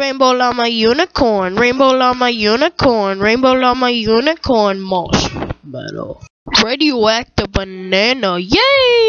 Rainbow llama unicorn, rainbow llama unicorn, rainbow llama unicorn marshmallow. Radioactive banana, yay!